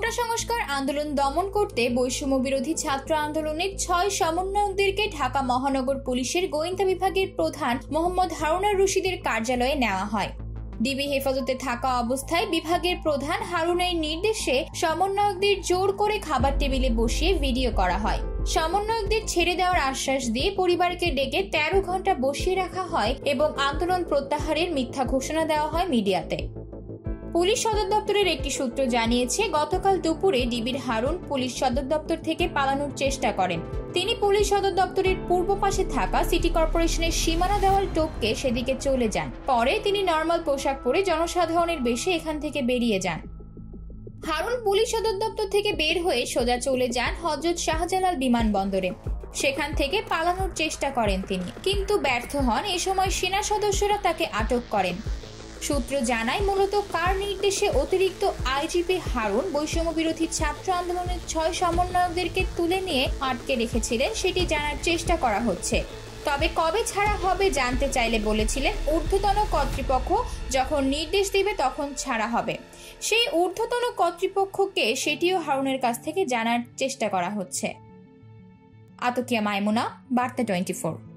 কোটা সংস্কার আন্দোলন দমন করতে বৈষম্য বিরোধী ছাত্র আন্দোলনের ছয় সমন্বয়কদেরকে ঢাকা মহানগর পুলিশের গোয়েন্দা বিভাগের প্রধান মোহাম্মদ হারুনার রশিদের কার্যালয়ে নেওয়া হয়। ডিবি হেফাজতে থাকা অবস্থায় বিভাগের প্রধান হারুনের নির্দেশে সমন্বয়কদের জোর করে খাবার টেবিলে বসিয়ে ভিডিও করা হয়। সমন্বয়কদের ছেড়ে দেওয়ার আশ্বাস দিয়ে পরিবারকে ডেকে তেরো ঘণ্টা বসিয়ে রাখা হয় এবং আন্দোলন প্রত্যাহারের মিথ্যা ঘোষণা দেওয়া হয় মিডিয়াতে। পুলিশ সদর দপ্তরের একটি সূত্র জানিয়েছে, গতকাল দুপুরে ডিবির হারুন পুলিশ সদর দপ্তর থেকে পালানোর চেষ্টা করেন। তিনি পুলিশ সদর দপ্তরের পূর্ব পাশে থাকা সিটি কর্পোরেশনের সীমানা দেওয়াল টপকে সেদিকে চলে যান। পরে তিনি নর্মাল পোশাক পরে জনসাধারণের বেশে এখান থেকে বেরিয়ে যান। হারুন পুলিশ সদর দপ্তর থেকে বের হয়ে সোজা চলে যান হজরত শাহজালাল বিমানবন্দরে। সেখান থেকে পালানোর চেষ্টা করেন তিনি। কিন্তু ব্যর্থ হন। এ সময় সেনা সদস্যরা তাকে আটক করেন। সূত্র জানায়, মূলত কার নির্দেশে অতিরিক্ত আইজিপি হারুন বৈষম্য বিরোধী ছাত্র আন্দোলনের ছয় সমন্বয়কদেরকে তুলে নিয়ে আটকে রেখেছিলেন, সেটি জানার চেষ্টা করা হচ্ছে। তবে কবে ছাড়া হবে জানতে চাইলে বলেছিলেন ঊর্ধ্বতন কর্তৃপক্ষ, যখন নির্দেশ দিবে তখন ছাড়া হবে। সেই ঊর্ধ্বতন কর্তৃপক্ষকে সেটিও হারুনের কাছ থেকে জানার চেষ্টা করা হচ্ছে। আতকিয়া মাইমুনা, বার্তা টোয়েন্টি ফোর।